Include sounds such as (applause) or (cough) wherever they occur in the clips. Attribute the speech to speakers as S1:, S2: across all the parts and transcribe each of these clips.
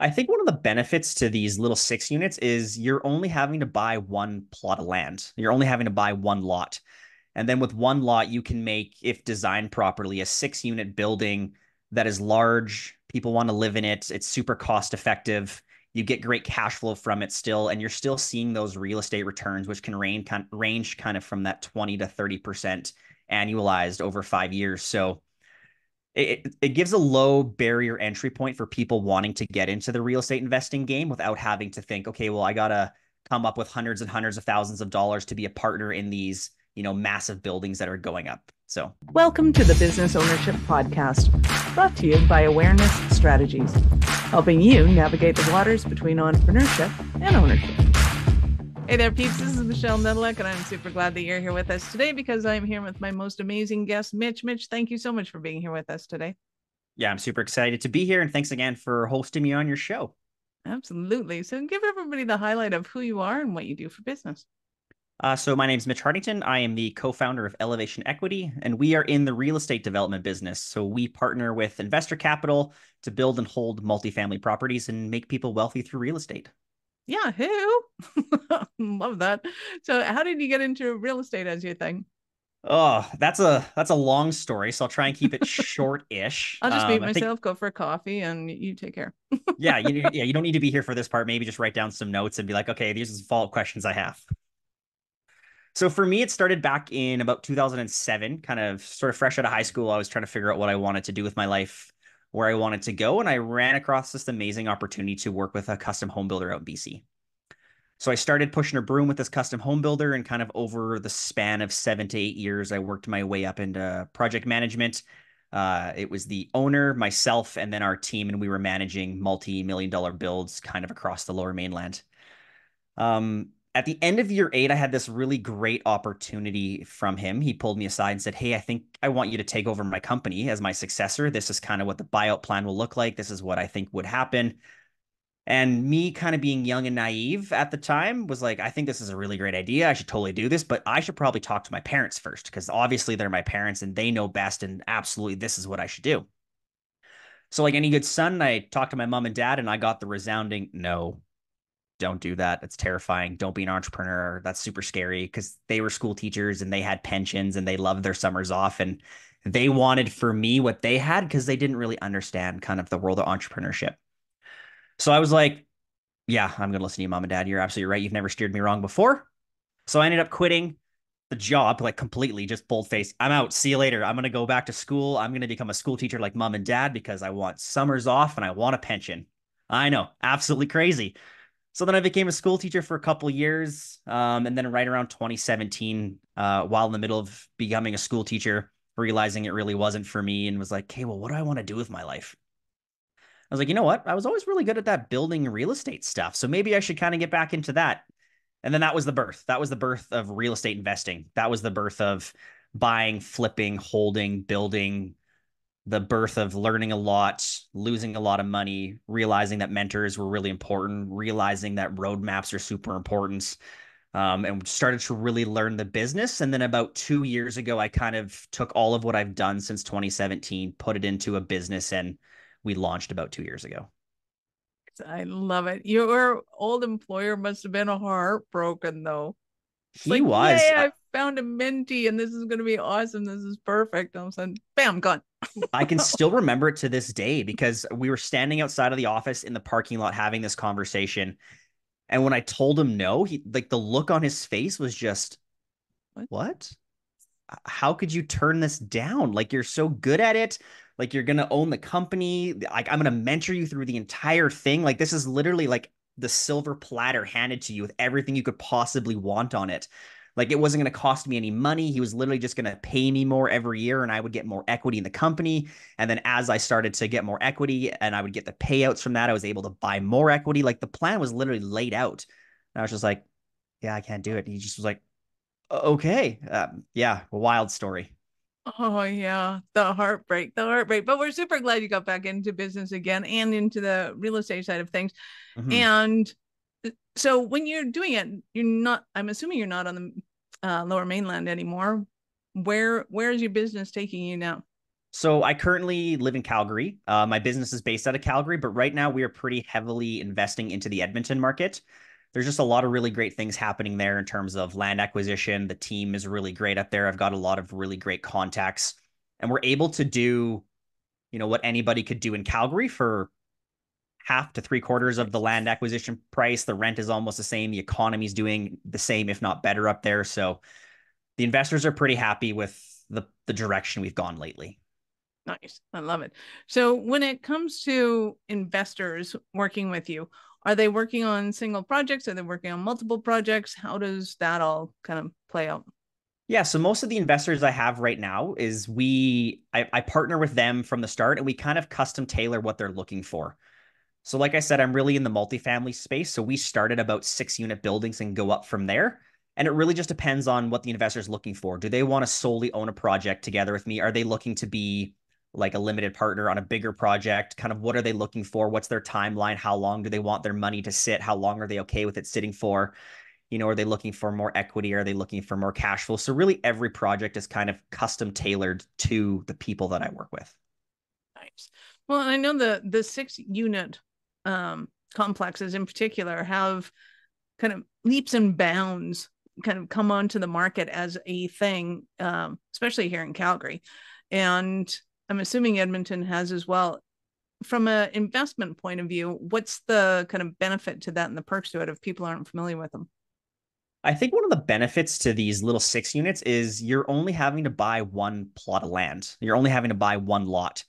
S1: I think one of the benefits to these little six units is you're only having to buy one plot of land. You're only having to buy one lot. And then with one lot, you can make, if designed properly, a six unit building that is large. People want to live in it. It's super cost effective. You get great cash flow from it still, and you're still seeing those real estate returns, which can range kind of from that 20 to 30% annualized over five years. So it, it gives a low barrier entry point for people wanting to get into the real estate investing game without having to think, okay, well, I gotta come up with hundreds and hundreds of thousands of dollars to be a partner in these, you know, massive buildings that are going up. So,
S2: welcome to the Business Ownership Podcast, brought to you by Awareness Strategies, helping you navigate the waters between entrepreneurship and ownership. Hey there, peeps. This is Michelle Nedelec, and I'm super glad that you're here with us today because I'm here with my most amazing guest, Mitch. Mitch, thank you so much for being here with us today.
S1: Yeah, I'm super excited to be here, and thanks again for hosting me on your show.
S2: Absolutely. So, give everybody the highlight of who you are and what you do for business.
S1: Uh, so, my name is Mitch Hardington. I am the co founder of Elevation Equity, and we are in the real estate development business. So, we partner with investor capital to build and hold multifamily properties and make people wealthy through real estate
S2: yeah, who? (laughs) Love that. So, how did you get into real estate as your thing?
S1: Oh, that's a that's a long story, so I'll try and keep it (laughs) short-ish.
S2: I'll just um, meet myself, think, go for a coffee, and you take care. (laughs)
S1: yeah, you yeah, you don't need to be here for this part. Maybe just write down some notes and be like, okay, these are the follow-up questions I have. So for me, it started back in about 2007, kind of sort of fresh out of high school. I was trying to figure out what I wanted to do with my life where I wanted to go. And I ran across this amazing opportunity to work with a custom home builder out in BC. So I started pushing a broom with this custom home builder, and kind of over the span of seven to eight years, I worked my way up into project management. Uh, it was the owner, myself, and then our team, and we were managing multi-million dollar builds kind of across the Lower Mainland. Um, at the end of year eight, I had this really great opportunity from him. He pulled me aside and said, Hey, I think I want you to take over my company as my successor. This is kind of what the buyout plan will look like. This is what I think would happen. And me kind of being young and naive at the time was like, I think this is a really great idea. I should totally do this, but I should probably talk to my parents first because obviously they're my parents and they know best. And absolutely, this is what I should do. So, like any good son, I talked to my mom and dad and I got the resounding no don't do that. It's terrifying. Don't be an entrepreneur. That's super scary because they were school teachers and they had pensions and they loved their summers off. And they wanted for me what they had because they didn't really understand kind of the world of entrepreneurship. So I was like, yeah, I'm going to listen to you, mom and dad. You're absolutely right. You've never steered me wrong before. So I ended up quitting the job like completely, just bold face. I'm out. See you later. I'm going to go back to school. I'm going to become a school teacher like mom and dad because I want summers off and I want a pension. I know, absolutely crazy. So then I became a school teacher for a couple years. Um, and then right around 2017, uh, while in the middle of becoming a school teacher, realizing it really wasn't for me and was like, okay, well, what do I want to do with my life? I was like, you know what? I was always really good at that building real estate stuff. So maybe I should kind of get back into that. And then that was the birth. That was the birth of real estate investing. That was the birth of buying, flipping, holding, building, the birth of learning a lot, losing a lot of money, realizing that mentors were really important, realizing that roadmaps are super important, um, and started to really learn the business. And then about two years ago, I kind of took all of what I've done since 2017, put it into a business, and we launched about two years ago.
S2: I love it. Your old employer must have been heartbroken, though.
S1: He like, was.
S2: I found a mentee, and this is going to be awesome. This is perfect. All of a sudden, bam, gone. (laughs)
S1: I can still remember it to this day because we were standing outside of the office in the parking lot having this conversation. And when I told him no, he like the look on his face was just, what? what? How could you turn this down? Like you're so good at it. Like you're gonna own the company. Like I'm gonna mentor you through the entire thing. Like this is literally like the silver platter handed to you with everything you could possibly want on it. Like it wasn't going to cost me any money. He was literally just going to pay me more every year and I would get more equity in the company. And then as I started to get more equity and I would get the payouts from that, I was able to buy more equity. Like the plan was literally laid out. And I was just like, yeah, I can't do it. And he just was like, okay. Um, yeah, wild story.
S2: Oh yeah, the heartbreak, the heartbreak. But we're super glad you got back into business again and into the real estate side of things. Mm-hmm. And so when you're doing it, you're not. I'm assuming you're not on the uh, Lower Mainland anymore. Where where is your business taking you now?
S1: So I currently live in Calgary. Uh, my business is based out of Calgary, but right now we are pretty heavily investing into the Edmonton market. There's just a lot of really great things happening there in terms of land acquisition. The team is really great up there. I've got a lot of really great contacts, and we're able to do, you know, what anybody could do in Calgary for half to three quarters of the land acquisition price. The rent is almost the same. The economy is doing the same, if not better, up there. So the investors are pretty happy with the the direction we've gone lately.
S2: Nice. I love it. So when it comes to investors working with you, are they working on single projects? Are they working on multiple projects? How does that all kind of play out?
S1: Yeah, so most of the investors I have right now is we I, I partner with them from the start and we kind of custom tailor what they're looking for. So like I said, I'm really in the multifamily space. So we started about six unit buildings and go up from there. And it really just depends on what the investor is looking for. Do they want to solely own a project together with me? Are they looking to be like a limited partner on a bigger project? Kind of what are they looking for? What's their timeline? How long do they want their money to sit? How long are they okay with it sitting for? You know, are they looking for more equity? Are they looking for more cash flow? So really every project is kind of custom tailored to the people that I work with.
S2: Nice. Well, I know the the six unit um, complexes in particular have kind of leaps and bounds kind of come onto the market as a thing, um, especially here in Calgary. And I'm assuming Edmonton has as well. From an investment point of view, what's the kind of benefit to that and the perks to it if people aren't familiar with them?
S1: I think one of the benefits to these little six units is you're only having to buy one plot of land. You're only having to buy one lot.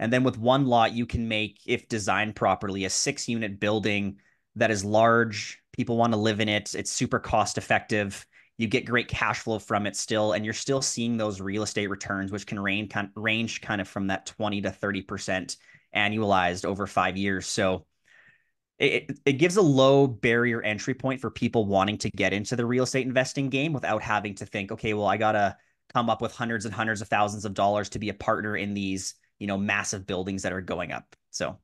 S1: And then with one lot, you can make, if designed properly, a six unit building that is large. People want to live in it. It's super cost effective. You get great cash flow from it still, and you're still seeing those real estate returns, which can range kind range kind of from that 20 to 30% annualized over five years. So it, it gives a low barrier entry point for people wanting to get into the real estate investing game without having to think, okay, well, I gotta come up with hundreds and hundreds of thousands of dollars to be a partner in these you know massive buildings that are going up so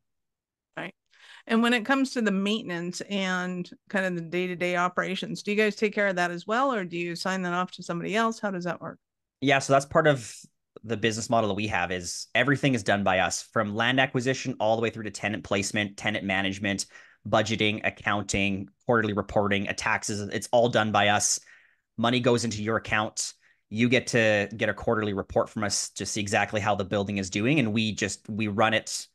S2: and when it comes to the maintenance and kind of the day-to-day operations do you guys take care of that as well or do you sign that off to somebody else? How does that work?
S1: Yeah so that's part of the business model that we have is everything is done by us from land acquisition all the way through to tenant placement tenant management budgeting accounting quarterly reporting taxes it's all done by us. Money goes into your account. You get to get a quarterly report from us to see exactly how the building is doing and we just we run it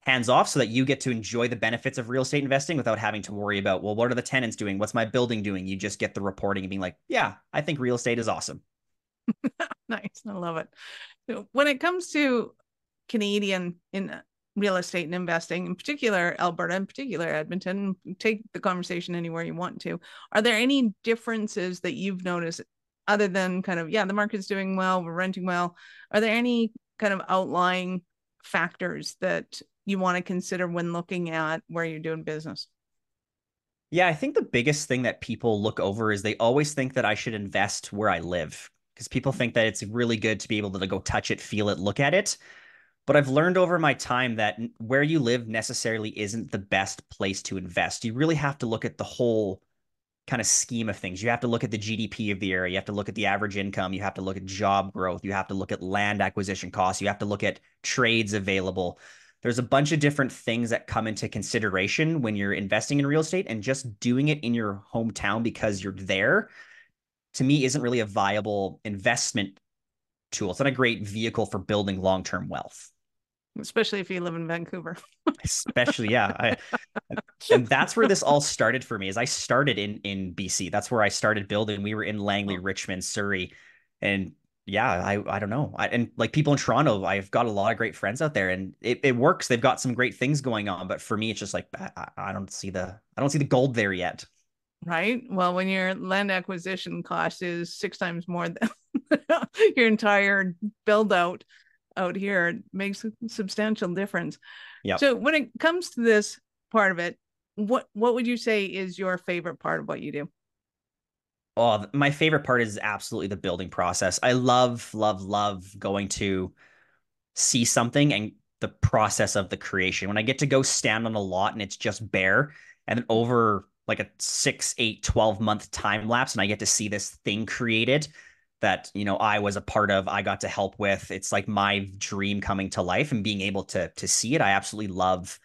S1: hands off so that you get to enjoy the benefits of real estate investing without having to worry about well what are the tenants doing? What's my building doing? You just get the reporting and being like yeah i think real estate is awesome. (laughs)
S2: Nice. I love it. When it comes to canadian in uh, real estate and investing in particular alberta in particular edmonton take the conversation anywhere you want to. Are there any differences that you've noticed other than kind of yeah the market's doing well we're renting well? Are there any kind of outlying factors that you want to consider when looking at where you're doing business
S1: yeah i think the biggest thing that people look over is they always think that i should invest where i live because people think that it's really good to be able to go touch it feel it look at it but I've learned over my time that where you live necessarily isn't the best place to invest. You really have to look at the whole kind of scheme of things. You have to look at the GDP of the area. You have to look at the average income. You have to look at job growth. You have to look at land acquisition costs. You have to look at trades available. There's a bunch of different things that come into consideration when you're investing in real estate and just doing it in your hometown because you're there to me isn't really a viable investment tool. It's not a great vehicle for building long-term wealth
S2: especially if you live in Vancouver. (laughs)
S1: especially, yeah. I, and that's where this all started for me. Is I started in in BC. That's where I started building. We were in Langley. Richmond, Surrey, and yeah, I I don't know. I, and like people in Toronto, I've got a lot of great friends out there, and it, it works. They've got some great things going on, but for me, it's just like I, I don't see the I don't see the gold there yet.
S2: Right. Well, when your land acquisition cost is six times more than (laughs) your entire build out out here it makes a substantial difference. Yeah. So when it comes to this part of it, what what would you say is your favorite part of what you do?
S1: Oh, my favorite part is absolutely the building process. I love, love, love going to see something and the process of the creation. When I get to go stand on a lot and it's just bare, and then over like a six, eight, 12 month time lapse, and I get to see this thing created that you know I was a part of, I got to help with. It's like my dream coming to life and being able to to see it. I absolutely love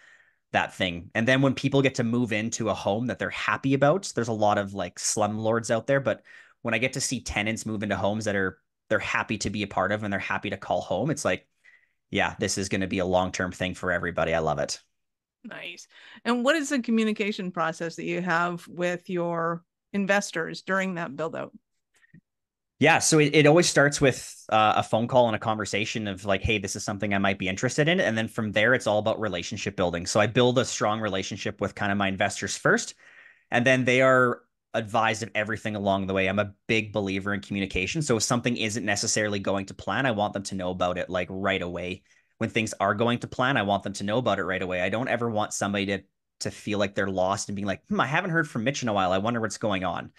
S1: that thing. And then when people get to move into a home that they're happy about, there's a lot of like slumlords out there, but when I get to see tenants move into homes that are they're happy to be a part of and they're happy to call home, it's like, yeah, this is going to be a long-term thing for everybody. I love it.
S2: Nice. And what is the communication process that you have with your investors during that build out?
S1: Yeah, so it, it always starts with uh, a phone call and a conversation of like, hey, this is something I might be interested in. And then from there, it's all about relationship building. So I build a strong relationship with kind of my investors first, and then they are advised of everything along the way. I'm a big believer in communication. So if something isn't necessarily going to plan, I want them to know about it like right away. When things are going to plan, I want them to know about it right away. I don't ever want somebody to to feel like they're lost and being like, hmm, I haven't heard from Mitch in a while. I wonder what's going on.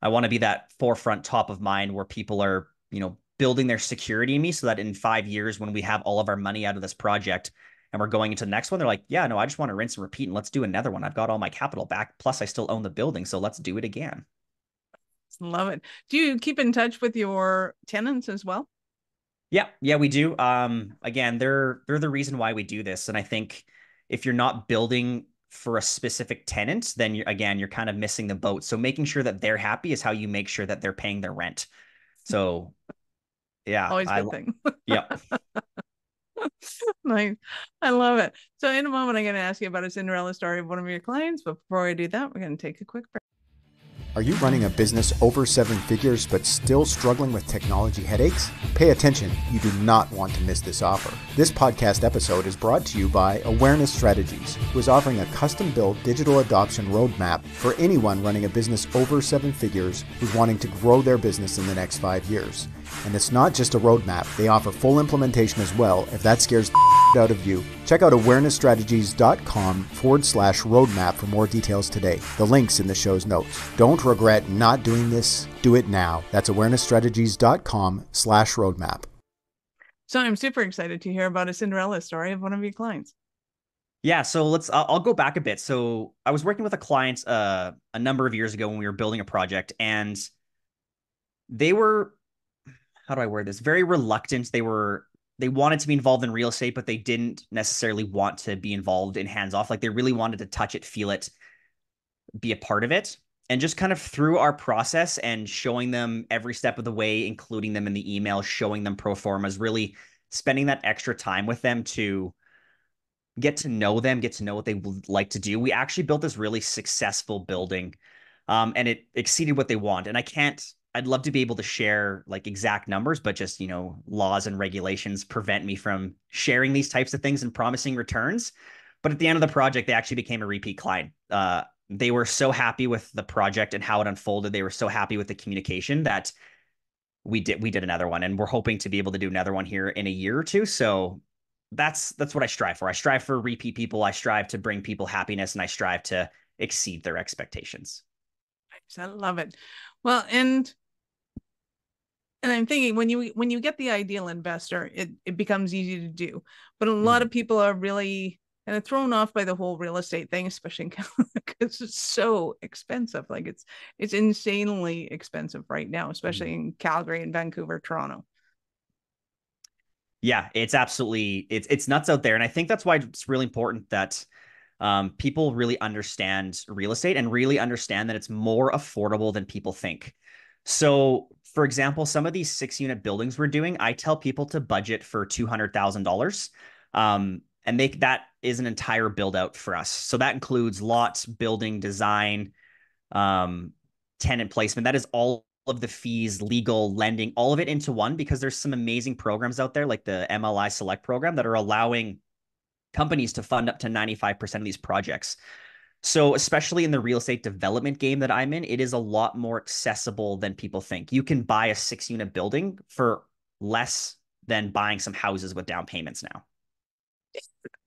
S1: I want to be that forefront top of mind where people are, you know, building their security in me so that in five years, when we have all of our money out of this project and we're going into the next one, they're like, yeah, no, I just want to rinse and repeat and let's do another one. I've got all my capital back. Plus, I still own the building. So let's do it again.
S2: Love it. Do you keep in touch with your tenants as well?
S1: Yeah, yeah, we do. Um, again, they're they're the reason why we do this. And I think if you're not building for a specific tenant, then you're again, you're kind of missing the boat. So making sure that they're happy is how you make sure that they're paying their rent. (laughs) So yeah.
S2: Always good I, thing.
S1: yeah. (laughs)
S2: nice. I love it. So in a moment, I'm going to ask you about a Cinderella story of one of your clients. But before I do that, we're going to take a quick break.
S3: Are you running a business over seven figures but still struggling with technology headaches? Pay attention, you do not want to miss this offer. This podcast episode is brought to you by Awareness Strategies, who is offering a custom built digital adoption roadmap for anyone running a business over seven figures who's wanting to grow their business in the next five years. And it's not just a roadmap, they offer full implementation as well if that scares the out of you. Check out awarenessstrategies.com forward slash roadmap for more details today. The link's in the show's notes. Don't regret not doing this. Do it now. That's awarenessstrategies.com slash roadmap.
S2: So I'm super excited to hear about a Cinderella story of one of your clients.
S1: Yeah, so let's. I'll go back a bit. So I was working with a client uh, a number of years ago when we were building a project, and they were how do I word this? Very reluctant. They were they wanted to be involved in real estate, but they didn't necessarily want to be involved in hands off. Like they really wanted to touch it, feel it, be a part of it. And just kind of through our process and showing them every step of the way, including them in the email, showing them pro formas, really spending that extra time with them to get to know them, get to know what they would like to do. We actually built this really successful building um, and it exceeded what they want. And I can't I'd love to be able to share like exact numbers, but just, you know, laws and regulations prevent me from sharing these types of things and promising returns. But at the end of the project, they actually became a repeat client. Uh, they were so happy with the project and how it unfolded. They were so happy with the communication that we did we did another one, and we're hoping to be able to do another one here in a year or two. So that's that's what I strive for. I strive for repeat people. I strive to bring people happiness, and I strive to exceed their expectations.
S2: I love it. Well, and and I'm thinking when you when you get the ideal investor, it it becomes easy to do. But a lot of people are really kind of thrown off by the whole real estate thing, especially in (laughs) California, because it's so expensive. Like it's it's insanely expensive right now, especially mm. in Calgary and Vancouver, Toronto.
S1: Yeah, it's absolutely it's it's nuts out there, and I think that's why it's really important that um, people really understand real estate and really understand that it's more affordable than people think. So, for example, some of these six unit buildings we're doing, I tell people to budget for $200,000. Um, and make that is an entire build out for us. So that includes lots, building, design, um, tenant placement. That is all of the fees, legal, lending, all of it into one because there's some amazing programs out there like the MLI Select program that are allowing companies to fund up to 95% of these projects. So, especially in the real estate development game that I'm in, it is a lot more accessible than people think. You can buy a six unit building for less than buying some houses with down payments now.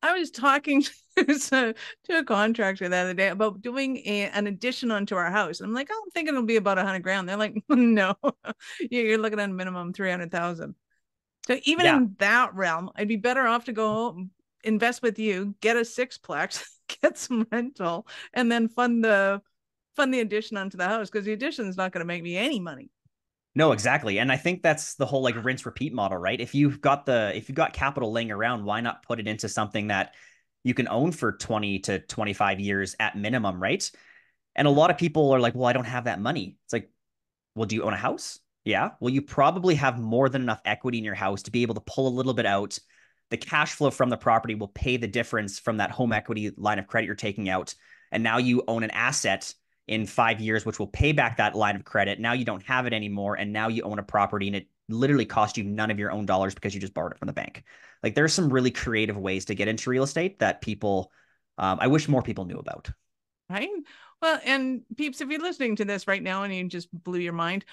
S2: I was talking (laughs) to, to a contractor the other day about doing a, an addition onto our house. And I'm like, oh, I'm thinking it'll be about a hundred grand. They're like, (laughs) no, (laughs) you're looking at a minimum 300,000. So even yeah. in that realm, I'd be better off to go invest with you, get a sixplex, (laughs) get some rental, and then fund the fund the addition onto the house because the addition is not going to make me any money.
S1: No, exactly. And I think that's the whole like rinse repeat model, right? If you've got the if you've got capital laying around, why not put it into something that you can own for 20 to 25 years at minimum, right? And a lot of people are like, "Well, I don't have that money." It's like, "Well, do you own a house?" Yeah. Well, you probably have more than enough equity in your house to be able to pull a little bit out. The cash flow from the property will pay the difference from that home equity line of credit you're taking out. And now you own an asset in five years, which will pay back that line of credit. Now you don't have it anymore. And now you own a property and it literally cost you none of your own dollars because you just borrowed it from the bank. Like there's some really creative ways to get into real estate that people, um, I wish more people knew about.
S2: Right. Well, and peeps, if you're listening to this right now and you just blew your mind,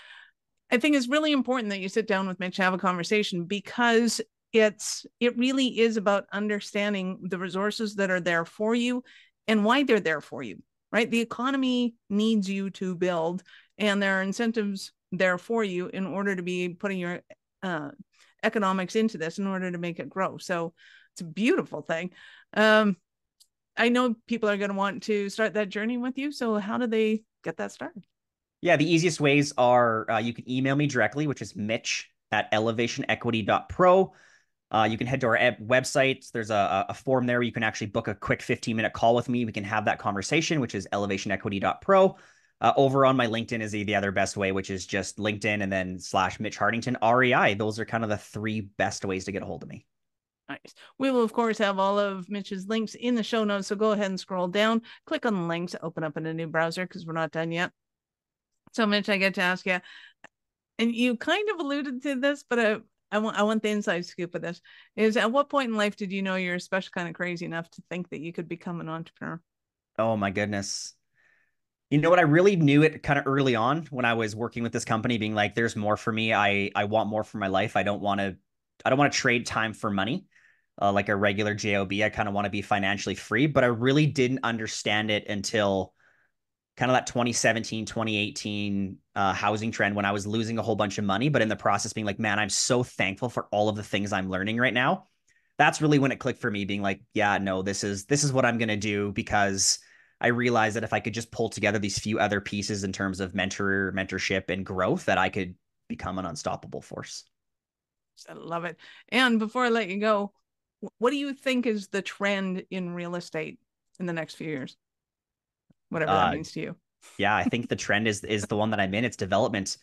S2: I think it's really important that you sit down with Mitch, have a conversation because it's it really is about understanding the resources that are there for you and why they're there for you right? The economy needs you to build, and there are incentives there for you in order to be putting your uh, economics into this in order to make it grow. So it's a beautiful thing. Um, I know people are going to want to start that journey with you. So how do they get that started?
S1: Yeah, the easiest ways are uh, you can email me directly, which is Mitch at elevationequity.pro. Uh, you can head to our website. There's a, a form there where you can actually book a quick 15 minute call with me. We can have that conversation, which is elevationequity.pro. Uh, over on my LinkedIn is the, the other best way, which is just LinkedIn and then slash Mitch Hardington REI. Those are kind of the three best ways to get a hold of me.
S2: Nice. We will, of course, have all of Mitch's links in the show notes. So go ahead and scroll down, click on the links, open up in a new browser because we're not done yet. So, Mitch, I get to ask you, and you kind of alluded to this, but uh, I want I want the inside scoop of this. Is at what point in life did you know you're especially kind of crazy enough to think that you could become an entrepreneur?
S1: Oh my goodness. You know what? I really knew it kind of early on when I was working with this company, being like, there's more for me. I I want more for my life. I don't want to I don't want to trade time for money. Uh, like a regular job i kind of want to be financially free but i really didn't understand it until kind of that 2017 2018 uh, housing trend when i was losing a whole bunch of money but in the process being like man i'm so thankful for all of the things i'm learning right now. That's really when it clicked for me being like yeah no this is this is what i'm going to do because i realized that if i could just pull together these few other pieces in terms of mentor mentorship and growth that i could become an unstoppable force.
S2: I love it. And before i let you go what do you think is the trend in real estate in the next few years whatever that uh, means to you.
S1: yeah, I think the (laughs) trend is is the one that I'm in. It's development.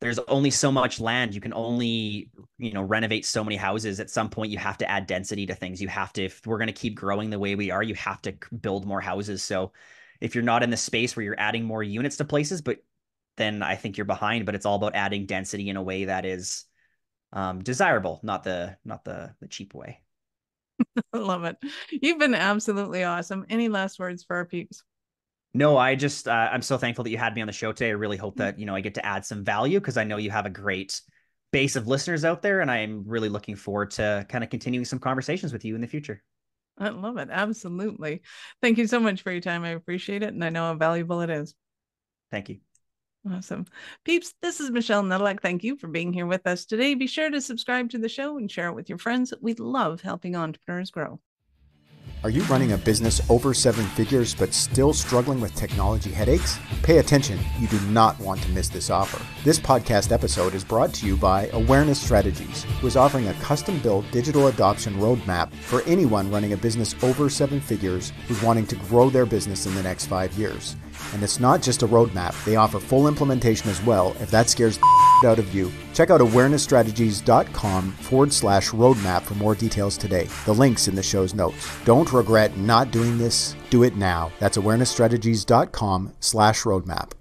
S1: There's only so much land. You can only, you know, renovate so many houses. At some point, you have to add density to things. You have to, if we're going to keep growing the way we are, you have to build more houses. So if you're not in the space where you're adding more units to places, but then I think you're behind. But it's all about adding density in a way that is um, desirable, not the not the the cheap way.
S2: I (laughs) love it. You've been absolutely awesome. Any last words for our peeps?
S1: No, I just uh, I'm so thankful that you had me on the show today. I really hope that you know I get to add some value because I know you have a great base of listeners out there, and I'm really looking forward to kind of continuing some conversations with you in the future.
S2: I love it. Absolutely. Thank you so much for your time. I appreciate it, and I know how valuable it is.
S1: Thank you.
S2: Awesome. Peeps, this is Michelle Nedelec. Thank you for being here with us today. Be sure to subscribe to the show and share it with your friends. We love helping entrepreneurs grow.
S3: Are you running a business over seven figures but still struggling with technology headaches? Pay attention, you do not want to miss this offer. This podcast episode is brought to you by Awareness Strategies, who is offering a custom built digital adoption roadmap for anyone running a business over seven figures who's wanting to grow their business in the next five years. And it's not just a roadmap, they offer full implementation as well if that scares the out of you. Check out awarenessstrategies.com forward slash roadmap for more details today. The link's in the show's notes. Don't regret not doing this. Do it now. That's awarenessstrategies.com slash roadmap.